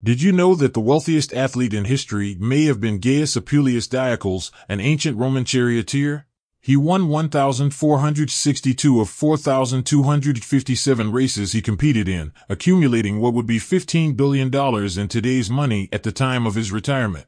Did you know that the wealthiest athlete in history may have been Gaius Appuleius Diocles, an ancient Roman charioteer? He won 1,462 of 4,257 races he competed in, accumulating what would be $15 billion in today's money at the time of his retirement.